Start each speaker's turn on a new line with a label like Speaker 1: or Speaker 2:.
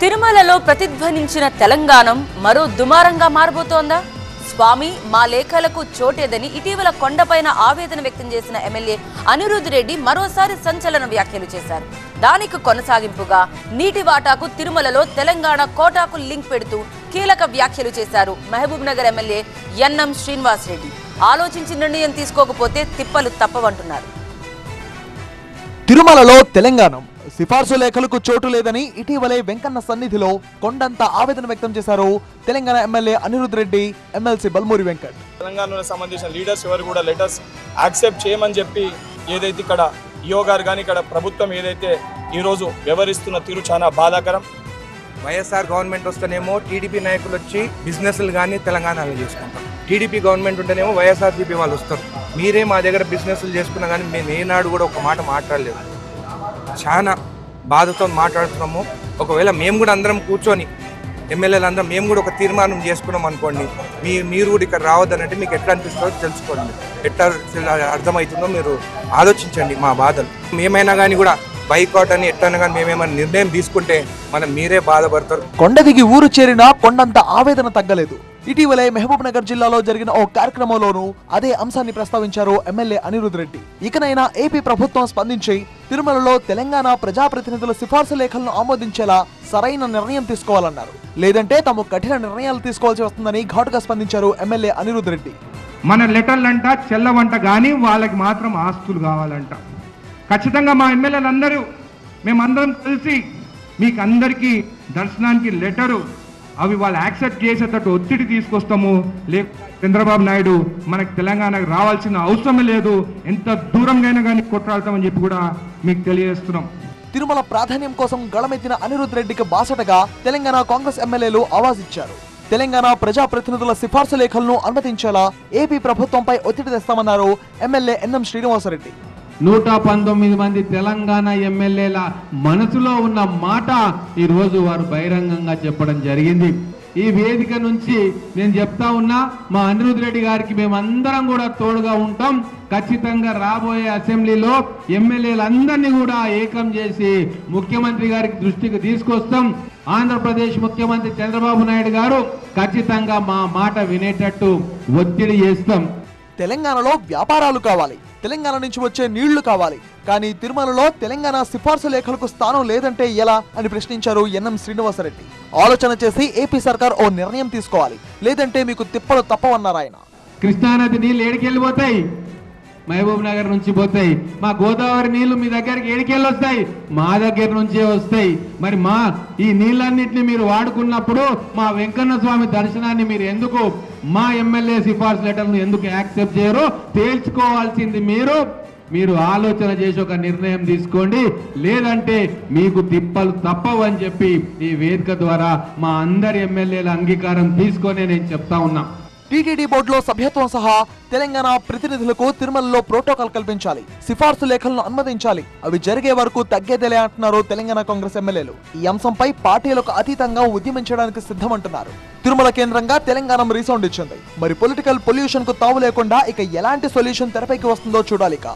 Speaker 1: తిరుమలలో ప్రతిధ్వనించిన తెలంగాణం మరో దుమారంగా మారబోతోందా? స్వామి మా లేఖలకు చోటేదని ఇటీవల కొండపైన ఆవేదన వ్యక్తం చేసిన ఎమ్మెల్యే అనిరుద్ రెడ్డి మరోసారి సంచలన వ్యాఖ్యలు చేశారు. దానికి కొనసాగింపుగా నీటి వాటాకు తిరుమలలో తెలంగాణ కోటాకు లింక్ పెడుతూ కీలక వ్యాఖ్యలు చేశారు మహబూబ్ నగర్ ఎమ్మెల్యే ఎన్ఎం శ్రీనివాస్ రెడ్డి. ఆలోచించి నిర్ణయం తీసుకోకపోతే తిప్పలు తప్పవంటున్నారు.
Speaker 2: తిరుమలలో తెలంగాణ సిఫార్సు లేఖలకు చోటు లేదని ఇటీవలే వెంకన్న సన్నిధిలో కొండంత ఆవేదన వ్యక్తం చేశారు తెలంగాణ ఎమ్మెల్యే అనిరుద్ రెడ్డి ఎమ్మెల్సీ బల్మూరి వెంకట్.
Speaker 3: తెలంగాణలో సంబంధించిన లీడర్స్ ఎవరు కూడా లెటర్స్ యాక్సెప్ట్ చేయమని చెప్పి ఏదైతే ఇక్కడ ఈఓ గారు కానీ ఇక్కడ ప్రభుత్వం ఏదైతే ఈరోజు వ్యవహరిస్తున్న తీరు చాలా బాధాకరం.
Speaker 4: వైఎస్ఆర్ గవర్నమెంట్ వస్తేనేమో టీడీపీ నాయకులు వచ్చి బిజినెస్లు కానీ తెలంగాణలో చేసుకుంటారు. టీడీపీ గవర్నమెంట్ ఉంటేనేమో వైఎస్ఆర్సీపీ వాళ్ళు వస్తారు. మీరే మా దగ్గర బిజినెస్లు చేసుకున్నా కానీ మేము ఏనాడు కూడా ఒక మాట మాట్లాడలేదు. చాలా బాధతో మాట్లాడుతున్నాము. ఒకవేళ మేము కూడా అందరం కూర్చొని ఎమ్మెల్యేలు అందరం మేము కూడా ఒక తీర్మానం చేసుకున్నాం అనుకోండి మీ మీరు కూడా ఇక్కడ రావద్దనంటే మీకు ఎట్లా అనిపిస్తుందో తెలుసుకోండి. ఎట్లా అర్థమవుతుందో మీరు ఆలోచించండి మా బాధలు. మేమైనా కానీ కూడా బైకాట్ అని ఎట్లయినా కానీ మేమేమైనా నిర్ణయం తీసుకుంటే మనం మీరే బాధపడతారు.
Speaker 2: కొండ దిగి ఊరు చేరినా కొండంత ఆవేదన తగ్గలేదు. ఇటీవలే మహబూబ్ నగర్ జిల్లాలో జరిగిన ఓ కార్యక్రమంలోనూ అదే అంశాన్ని ప్రస్తావించారు ఎమ్మెల్యే అనిరుద్ రెడ్డి. ఇకనైనా ఏపీ ప్రభుత్వం స్పందించి తిరుమలలో తెలంగాణ ప్రజాప్రతినిధుల సిఫార్సు లేఖలను ఆమోదించేలా సరైన నిర్ణయం తీసుకోవాలన్నారు. లేదంటే తాము కఠిన నిర్ణయాలు తీసుకోవాల్సి వస్తుందని ఘాటుగా స్పందించారు ఎమ్మెల్యే అనిరుద్ రెడ్డి.
Speaker 5: మన లెటర్లంట చెల్లవంట కానీ వాళ్ళకి మాత్రం ఆస్తులు కావాలంట. ఖచ్చితంగా మా ఎమ్మెల్యేలందరూ మేమందరం కలిసి మీకు అందరికీ దర్శనానికి లెటరు అవి వాళ్ళు యాక్సెప్ట్ చేసేటట్టు ఒత్తిడి తీసుకొస్తాము. లే చంద్రబాబు నాయుడు మనకు తెలంగాణకు రావాల్సిన అవసరం లేదు. ఎంత దూరంగా కానీ కొట్టాడతామని చెప్పి కూడా మీకు తెలియజేస్తున్నాం.
Speaker 2: తిరుమల ప్రాధాన్యం కోసం గళమెత్తిన అనిరుద్ రెడ్డికి బాసటగా తెలంగాణ కాంగ్రెస్ ఎమ్మెల్యేలు ఆవాజ్ ఇచ్చారు. తెలంగాణ ప్రజాప్రతినిధుల సిఫార్సు లేఖలను అనుమతించేలా ఏపీ ప్రభుత్వంపై ఒత్తిడి తెస్తామన్నారు ఎమ్మెల్యే ఎన్ఎం శ్రీనివాసరెడ్డి.
Speaker 6: నూట పంతొమ్మిది మంది తెలంగాణ ఎమ్మెల్యేల మనసులో ఉన్న మాట ఈరోజు వారు బహిరంగంగా చెప్పడం జరిగింది. ఈ వేదిక నుంచి నేను చెప్తా ఉన్నా మా అనిరుద్ రెడ్డి గారికి మేమందరం కూడా తోడుగా ఉంటాం. ఖచ్చితంగా రాబోయే అసెంబ్లీలో ఎమ్మెల్యేలందరినీ కూడా ఏకం చేసి ముఖ్యమంత్రి గారికి దృష్టికి తీసుకొస్తాం. ఆంధ్రప్రదేశ్ ముఖ్యమంత్రి చంద్రబాబు నాయుడు గారు ఖచ్చితంగా మా మాట వినేటట్టు ఒత్తిడి చేస్తాం.
Speaker 2: తెలంగాణలో వ్యాపారాలు కావాలి. తెలంగాణ నుంచి వచ్చే నీళ్ళు కావాలి. కానీ తిరుమలలో తెలంగాణ సిఫార్సు లేఖలకు స్థానం లేదంటే ఎలా అని ప్రశ్నించారు ఎన్ఎం శ్రీనివాసరెడ్డి. ఆలోచన చేసి ఏపీ సర్కార్ ఓ నిర్ణయం తీసుకోవాలి. లేదంటే మీకు తిప్పలు తప్పవన్నారు ఆయన.
Speaker 6: కృష్ణానది నీళ్ళు ఏడికి వెళ్ళిపోతాయి మహబూబ్ నగర్ నుంచి పోతాయి. మా గోదావరి నీళ్ళు మీ దగ్గరికి ఏడికెళ్ళి వస్తాయి? మా దగ్గర నుంచే వస్తాయి. మరి మా ఈ నీళ్ళన్నింటినీ మీరు వాడుకున్నప్పుడు మా వెంకన్న స్వామి దర్శనాన్ని మీరు ఎందుకు మా ఎమ్మెల్యే సిఫార్సు లెటర్ను ఎందుకు యాక్సెప్ట్ చేయరు? తేల్చుకోవాల్సింది మీరు. మీరు ఆలోచన చేసి ఒక నిర్ణయం తీసుకోండి. లేదంటే మీకు తిప్పలు తప్పవని చెప్పి ఈ వేదిక ద్వారా మా అందరి ఎమ్మెల్యేల అంగీకారం తీసుకొని నేను చెప్తా ఉన్నా.
Speaker 2: టీటీడీ బోర్డులో సభ్యత్వం సహా తెలంగాణ ప్రతినిధులకు తిరుమలలో ప్రోటోకాల్ కల్పించాలి. సిఫార్సు లేఖలను అనుమతించాలి. అవి జరిగే వరకు తగ్గేదేలే అంటున్నారు తెలంగాణ కాంగ్రెస్ ఎమ్మెల్యేలు. ఈ అంశంపై పార్టీలకు అతీతంగా ఉద్యమించడానికి సిద్ధమంటున్నారు. తిరుమల కేంద్రంగా తెలంగాణ రీసౌండ్ ఇచ్చింది. మరి పొలిటికల్ పొల్యూషన్కు తావు లేకుండా ఇక ఎలాంటి సొల్యూషన్ తెరపైకి వస్తుందో చూడాలిక.